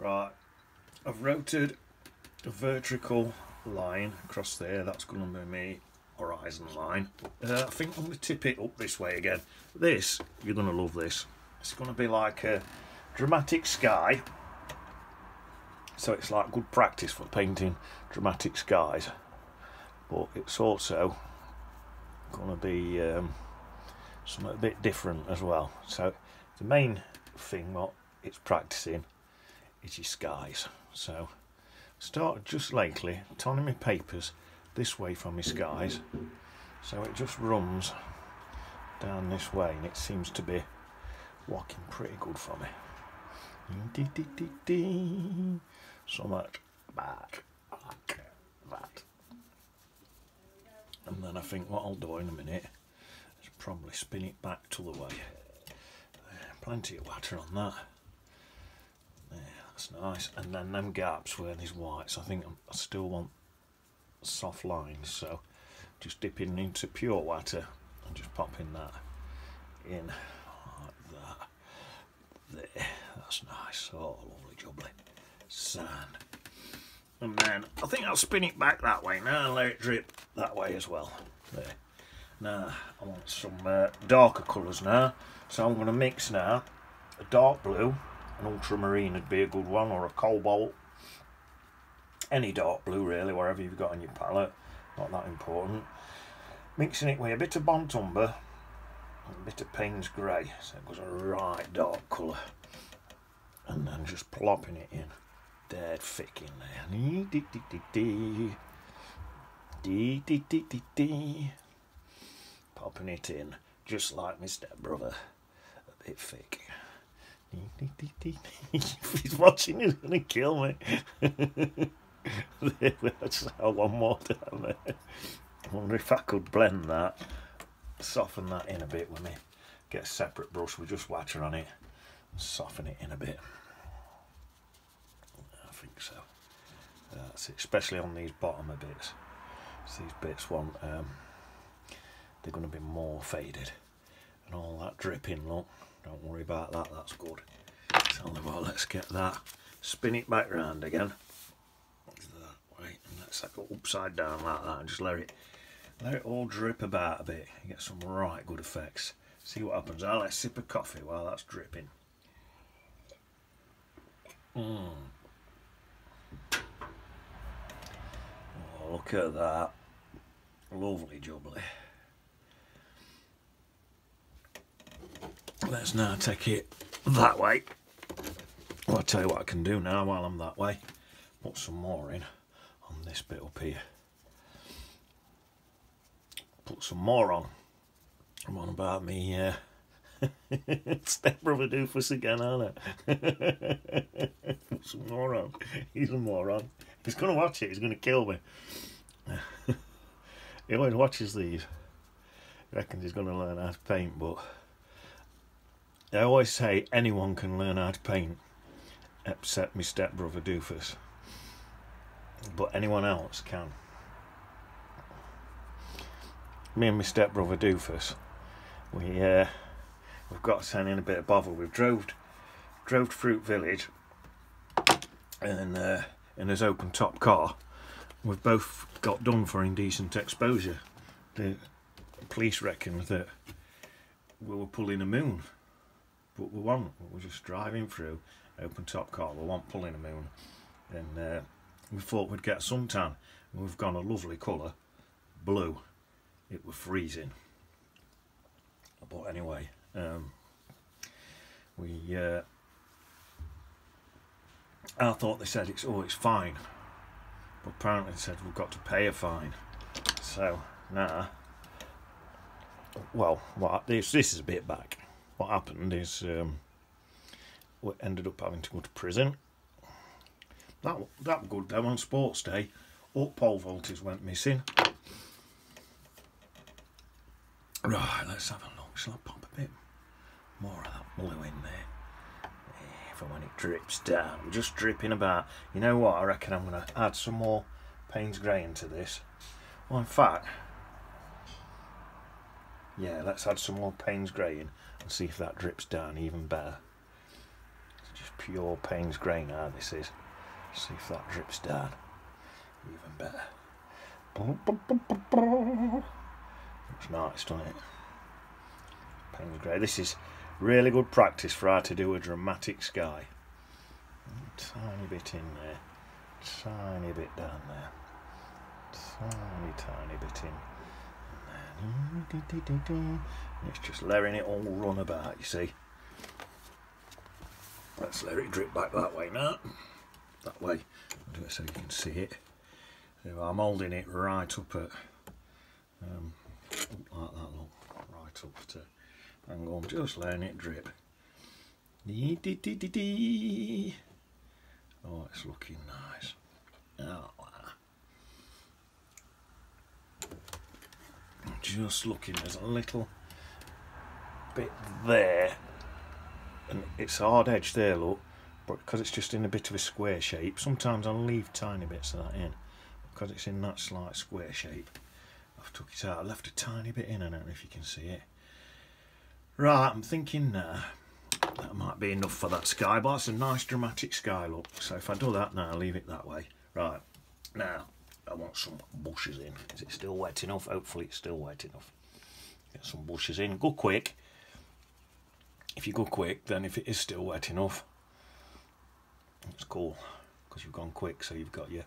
Right, I've routed a vertical line across there. That's going to be me horizon line. Uh, I think I'm going to tip it up this way again. This, you're going to love this. It's going to be like a dramatic sky. So it's like good practice for painting dramatic skies. But it's also going to be um, something a bit different as well. So the main thing what it's practicing is your skies. So started just lately turning my papers this way from my skies. So it just runs down this way and it seems to be working pretty good for me. So much back like that and then I think what I'll do in a minute is probably spin it back to the way. Plenty of water on that that's nice. And then them gaps where there's whites I think I still want soft lines so just dipping into pure water and just popping that in like that. There. That's nice. Oh lovely jubbly. Sand. And then I think I'll spin it back that way. Now and let it drip that way as well. There. Now I want some uh, darker colours now. So I'm going to mix now a dark blue an ultramarine would be a good one, or a cobalt. Any dark blue, really, wherever you've got on your palette. Not that important. Mixing it with a bit of burnt umber and a bit of Payne's Grey. So it goes a right dark colour. And then just plopping it in. Dead thick in there. Dee, dee, dee, dee. Dee, dee, dee, dee, dee. Popping it in, just like my stepbrother. A bit thick if he's watching, he's going to kill me. That's how one more down there. I wonder if I could blend that, soften that in a bit with me. Get a separate brush with just water on it, soften it in a bit. I think so. That's it, especially on these bottom bits. So these bits want, um, they're going to be more faded. And all that dripping, look, don't worry about that, that's good. Tell let's get that, spin it back round again. That way and let's go upside down like that and just let it let it all drip about a bit. You get some right good effects. See what happens. I'll let a sip of coffee while that's dripping. Mm. oh, look at that. Lovely jubbly let's now take it that way well, I'll tell you what I can do now while I'm that way put some more in on this bit up here. Put some more on. I'm on about me, uh, step brother doofus again, aren't I? Put some more on. He's a moron. He's going to watch it, he's going to kill me. he always watches these. He reckons he's going to learn how to paint, but I always say anyone can learn how to paint except my stepbrother doofus but anyone else can. Me and my stepbrother Doofus, we uh, we've got sent in a bit of bother. We've drove drove to Fruit Village and uh, in his open top car. We've both got done for indecent exposure. The police reckoned that we were pulling a moon, but we weren't. We were just driving through open top car. We weren't pulling a moon, and. Uh, we thought we'd get suntan we've gone a lovely colour blue. It was freezing. But anyway um, we uh, I thought they said it's oh it's fine. But apparently they said we've got to pay a fine. So now well what this this is a bit back what happened is um, we ended up having to go to prison that that good though on sports day. Up pole vaulters went missing. Right, let's have a look. Shall I pop a bit more of that blue in there? For when it drips down, just dripping about. You know what? I reckon I'm going to add some more Payne's Grey into this. Well, in fact, yeah, let's add some more Payne's Grey in and see if that drips down even better. It's just pure Payne's grey now, this is. See if that drips down. Even better. Looks nice, doesn't it? Payne's grey. This is really good practice for how to do a dramatic sky. Tiny bit in there. Tiny bit down there. Tiny, tiny bit in. It's just letting it all run about, you see. Let's let it drip back that way now. That way. So you can see it. I'm holding it right up at um, like that look. Right up to I'm just letting it drip. Dee, dee, dee. Oh, it's looking nice. Oh, just looking, there's a little bit there, and it's hard edge there, look, but because it's just in a bit of a square shape, sometimes I'll leave tiny bits of that in, because it's in that slight square shape. I've took it out, I left a tiny bit in, I don't know if you can see it. Right, I'm thinking now, that might be enough for that sky, but it's a nice dramatic sky look, so if I do that now, I'll leave it that way. Right, now, I want some bushes in. Is it still wet enough? Hopefully it's still wet enough. Get some bushes in. Go quick. If you go quick, then if it is still wet enough, it's cool because you've gone quick, so you've got your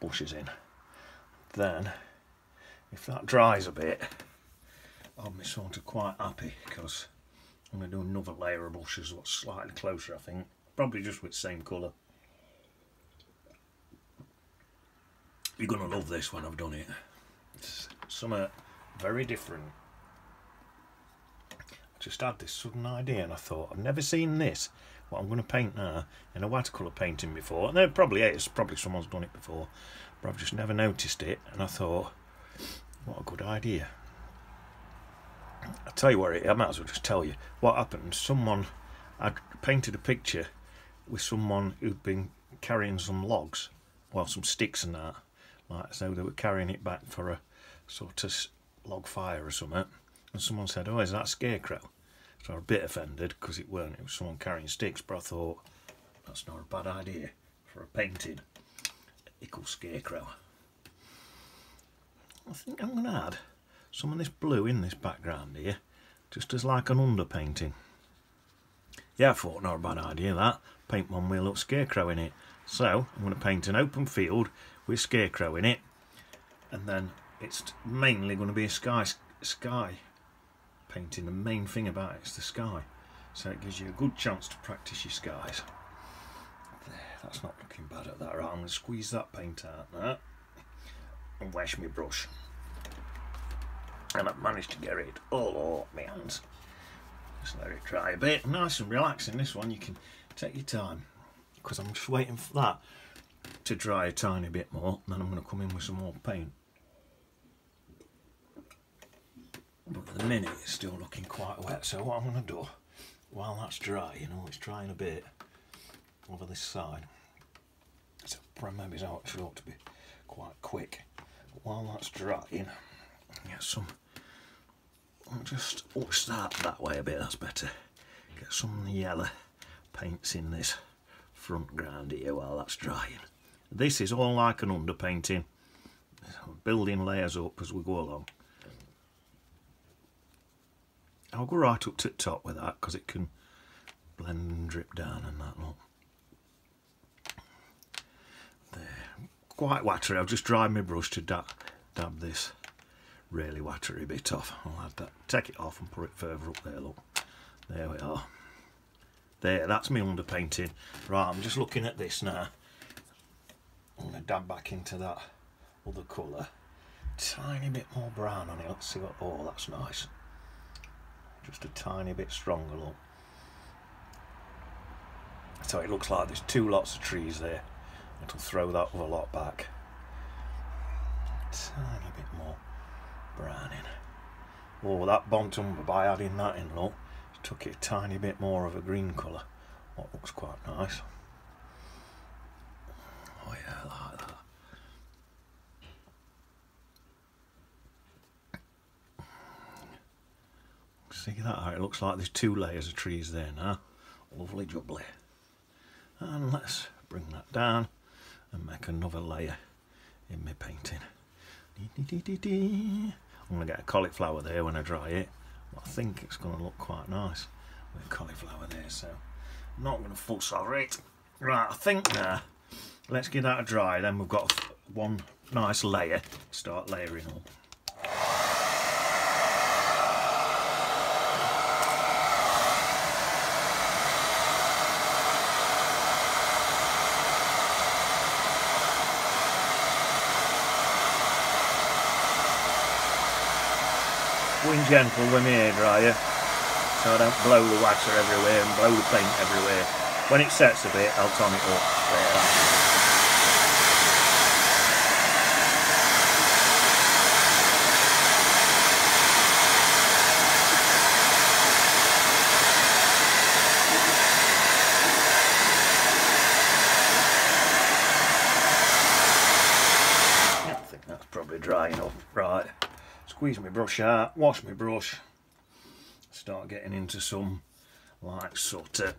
bushes in. Then, if that dries a bit, I'll be sort of quite happy because I'm going to do another layer of bushes slightly closer, I think. Probably just with same colour. You're going to love this when I've done it. It's something very different. I just had this sudden idea and I thought, I've never seen this, what I'm going to paint now, in a watercolour painting before. And there probably is, probably someone's done it before, but I've just never noticed it. And I thought, what a good idea. I'll tell you what it, I might as well just tell you. What happened, someone, I'd painted a picture with someone who'd been carrying some logs, well, some sticks and that, like so they were carrying it back for a sort of log fire or something. And someone said oh is that scarecrow? So I was a bit offended because it weren't it was someone carrying sticks but I thought that's not a bad idea for a painting. Equal scarecrow. I think I'm going to add some of this blue in this background here just as like an underpainting. Yeah I thought not a bad idea that. Paint one a little scarecrow in it. So I'm going to paint an open field with Scarecrow in it. And then it's mainly going to be a sky sky painting. The main thing about it is the sky. So it gives you a good chance to practice your skies. There, that's not looking bad at that. Right I'm going to squeeze that paint out now and wash my brush. And I've managed to get it all over my hands. Just let it dry a bit. Nice and relaxing this one. You can take your time. Because I'm just waiting for that to dry a tiny bit more and then I'm going to come in with some more paint. But at the minute it's still looking quite wet so what I'm going to do while that's dry you know it's drying a bit over this side. So maybe it actually ought to be quite quick. But while that's drying get some I'll just watch that that way a bit that's better. Get some yellow paints in this front ground here while that's drying this is all like an underpainting. Building layers up as we go along. I'll go right up to the top with that because it can blend and drip down and that look. There. Quite watery. I've just dried my brush to dab, dab this really watery bit off. I'll add that. Take it off and put it further up there, look. There we are. There, that's me underpainting. Right, I'm just looking at this now. Dab back into that other colour. Tiny bit more brown on it. Let's see what. Oh, that's nice. Just a tiny bit stronger look. So it looks like there's two lots of trees there. It'll throw that other lot back. Tiny bit more brown in. Oh, that burnt umber by adding that in, look, took it a tiny bit more of a green colour. What looks quite nice. Oh yeah, like See that? It looks like there's two layers of trees there now. Lovely jubbly. And let's bring that down and make another layer in my painting. I'm going to get a cauliflower there when I dry it. I think it's going to look quite nice with cauliflower there, so I'm not going to fuss over it. Right, I think now, let's get that a dry, then we've got one nice layer start layering up. Going gentle with my hairdryer so I don't blow the water everywhere and blow the paint everywhere. When it sets a bit, I'll turn it up. There. probably dry enough. Right squeeze my brush out, wash my brush, start getting into some like sort of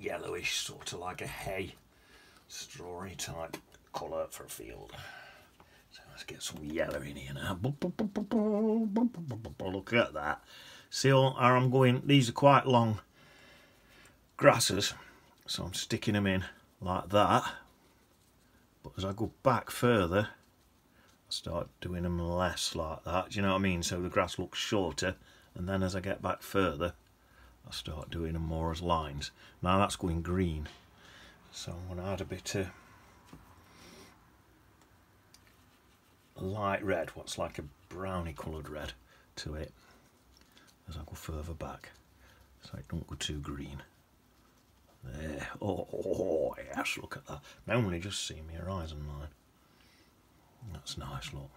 yellowish, sort of like a hay, strawy type colour for a field. So let's get some yellow in here now. Look at that. See how I'm going, these are quite long grasses, so I'm sticking them in like that. But as I go back further, start doing them less like that do you know what I mean? So the grass looks shorter and then as I get back further I start doing them more as lines. Now that's going green. So I'm going to add a bit of light red what's like a browny coloured red to it as I go further back. So it don't go too green. There. Oh, oh, oh yes look at that. Now only just see me horizon line that's nice, look.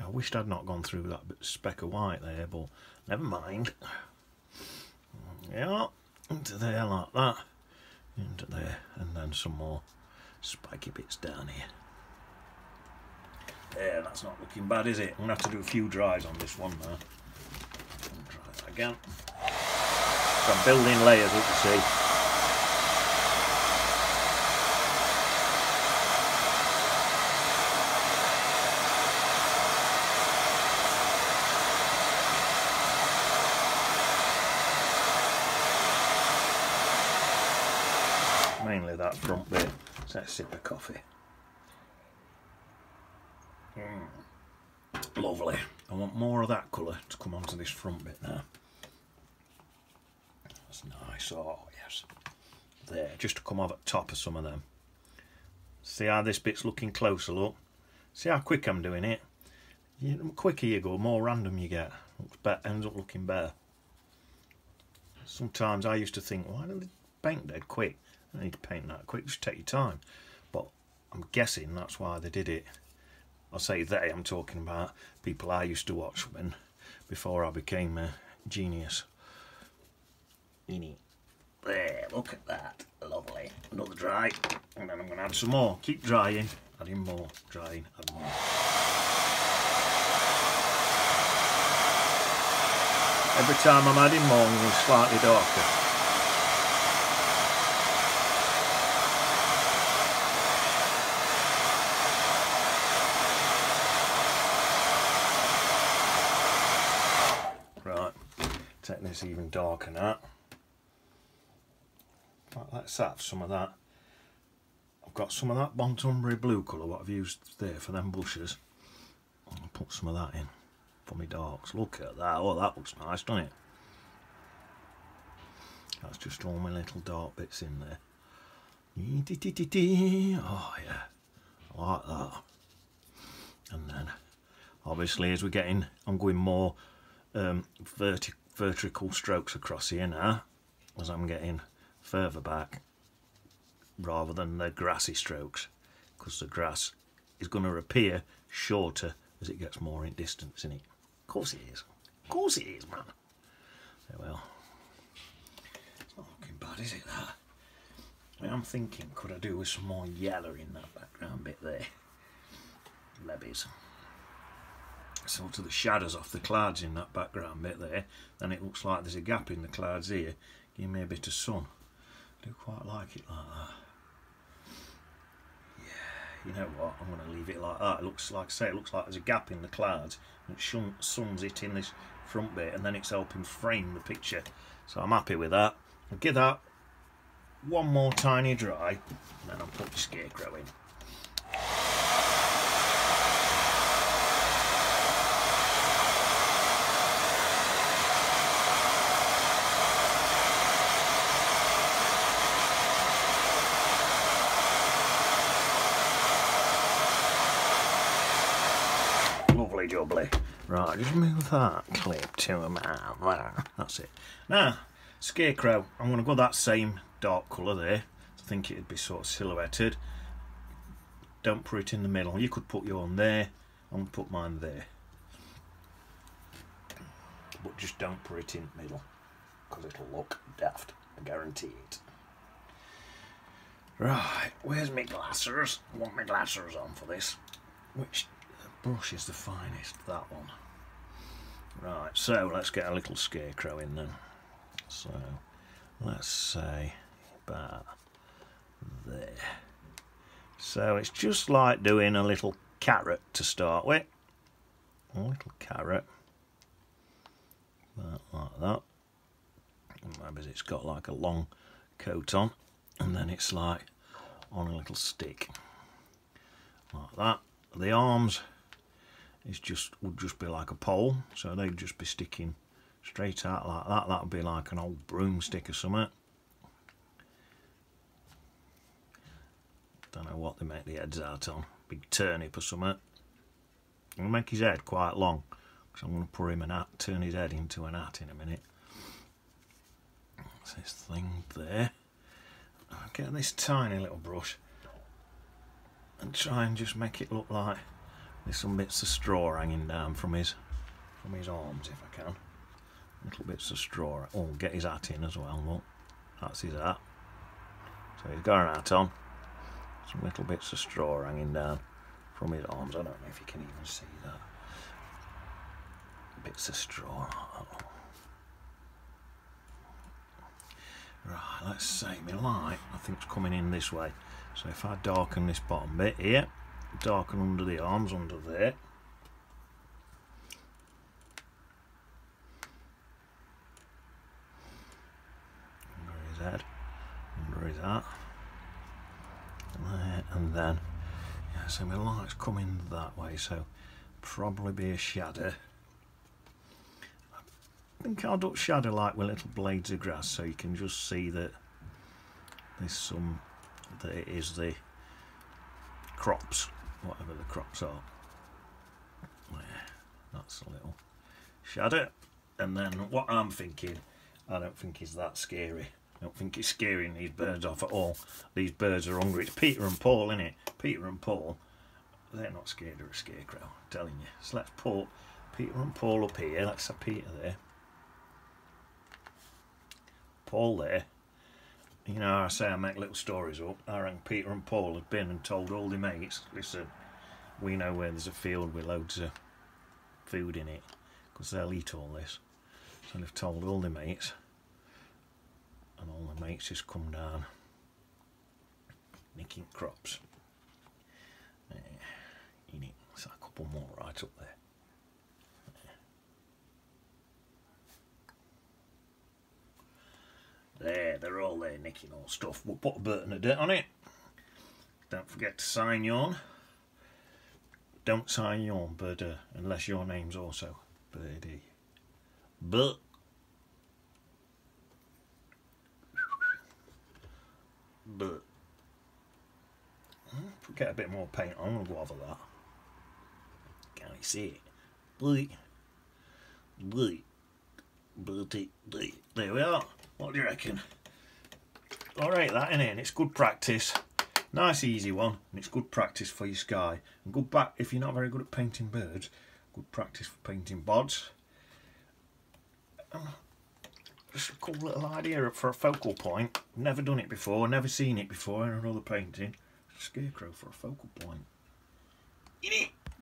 I wished I'd not gone through that speck of white there, but never mind. Yeah, into there like that, into there, and then some more spiky bits down here. There, that's not looking bad, is it? I'm going to have to do a few dries on this one now. Try that again. So I'm building layers, as you see. that front bit. So let's sip of coffee. Mm. Lovely. I want more of that colour to come onto this front bit now. That's nice. Oh, yes. There, just to come over top of some of them. See how this bit's looking closer, look. See how quick I'm doing it? The quicker you go, more random you get. Looks better, ends up looking better. Sometimes I used to think, why don't they paint dead quick? I need to paint that quick, just take your time. But I'm guessing that's why they did it. I say they, I'm talking about people I used to watch when before I became a genius. There, look at that. Lovely. Another dry. And then I'm going to add some more. Keep drying. Adding more. Drying. Add more. Every time I'm adding more, I'm going slightly darker. it's even darker now. Have some of that. I've got some of that Bontonbury blue colour what I've used there for them bushes. I'll put some of that in for my darks. Look at that. Oh, that looks nice, doesn't it? That's just all my little dark bits in there. Oh, yeah. I like that. And then, obviously, as we're getting, I'm going more um, vertical strokes across here now as I'm getting further back rather than the grassy strokes because the grass is going to appear shorter as it gets more in distance in it. Of course it is. Of course it is, man. So, well, it's not looking bad, is it, that? I am thinking, could I do with some more yellow in that background bit there? Levies. sort of the shadows off the clouds in that background bit there then it looks like there's a gap in the clouds here give me a bit of sun I do quite like it like that. Yeah you know what? I'm going to leave it like that. It looks like say it looks like there's a gap in the clouds and it sun's hitting this front bit and then it's helping frame the picture. So I'm happy with that. I'll give that one more tiny dry and then I'll put the scarecrow in Right, just move that clip to a man there. That's it. Now, Scarecrow, I'm going to go that same dark colour there. I think it'd be sort of silhouetted. Don't put it in the middle. You could put your on there. I'm going to put mine there. But just don't put it in the middle. Because it'll look daft. I guarantee it. Right, where's my glasses? I want my glasses on for this. Which brush is the finest, that one. Right, so let's get a little scarecrow in then. So, let's say about there. So it's just like doing a little carrot to start with. A little carrot. like that. maybe it's got like a long coat on. And then it's like on a little stick. Like that. The arms is just would just be like a pole. So they'd just be sticking straight out like that. That would be like an old broomstick or something. Don't know what they make the heads out on. Big turnip or something. I'm make his head quite long because I'm going to put him an hat turn his head into an hat in a minute. This thing there? I'll get this tiny little brush and try and just make it look like there's some bits of straw hanging down from his from his arms if I can. Little bits of straw. Oh, get his hat in as well. Look, that's his hat. So he's got an hat on. Some little bits of straw hanging down from his arms. I don't know if you can even see that. Bits of straw. Right, let's say my light I think it's coming in this way. So if I darken this bottom bit here, darken under the arms under there. Under his head under his there, and then yeah so my light's coming that way so probably be a shadow I think I'll do shadow light with little blades of grass so you can just see that there's some that it is the crops whatever the crops are. There, that's a little shadow. And then what I'm thinking, I don't think is that scary. I don't think it's scaring these birds off at all. These birds are hungry. It's Peter and Paul, isn't it? Peter and Paul, they're not scared of a scarecrow, I'm telling you. So let's put Peter and Paul up here. That's a Peter there. Paul there you know, I say I make little stories up. I reckon Peter and Paul had been and told all their mates, listen, we know where there's a field with loads of food in it, because they'll eat all this. So they've told all their mates, and all the mates just come down, nicking crops. Uh, eating. There's a couple more right up there. There, they're all there nicking all stuff. We'll put a Bernadette on it. Don't forget to sign yon. Don't sign yon, but uh, unless your name's also Birdie. But but get a bit more paint on, go over that. Can you see it? Bleep. Bleep. Bleep. There we are. What do you reckon? Alright that in it, it's good practice. Nice easy one, and it's good practice for your sky. And good back if you're not very good at painting birds, good practice for painting bods. Um, just a cool little idea for a focal point. Never done it before, never seen it before in another painting. Scarecrow for a focal point. Eat it!